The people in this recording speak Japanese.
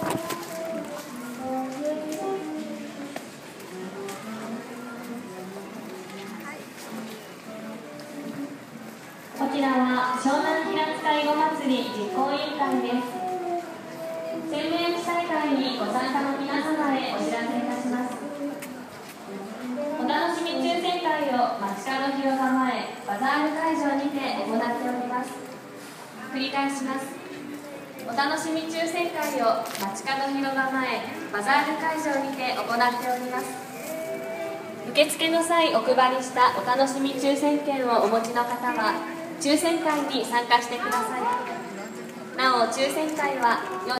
こちらは湘南平塚囲碁祭り実行委員会です。宣明記載会にご参加の皆様へお知らせいたします。お楽しみ抽選会を町下の広場前、バザール会場にて行っております。繰り返します。お楽しみ抽選会を街角広場前バザール会場にて行っております。受付の際お配りしたお楽しみ抽選券をお持ちの方は抽選会に参加してください。なお抽選会は